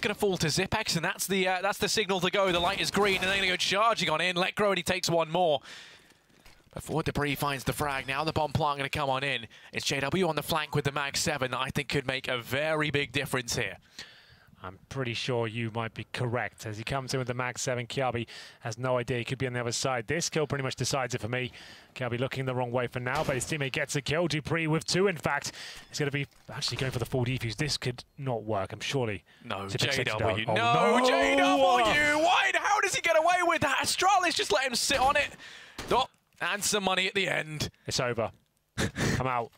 It's going to fall to Xyp9x, and that's the uh, that's the signal to go. The light is green, and they're going to go charging on in. Let Grody takes one more. Before Debris finds the frag, now the bomb plant going to come on in. It's JW on the flank with the Mag 7 that I think could make a very big difference here. I'm pretty sure you might be correct. As he comes in with the Mag 7, Kjaerbye has no idea he could be on the other side. This kill pretty much decides it for me. Kjaerbye looking the wrong way for now, but his teammate gets a kill. dupreeh with two, in fact. He's going to be actually going for the full defuse. This could not work, I'm surely. No, JW. Oh, no, no, JW! Why? How does he get away with that? Astralis just let him sit on it. Oh, and some money at the end. It's over. I'm out.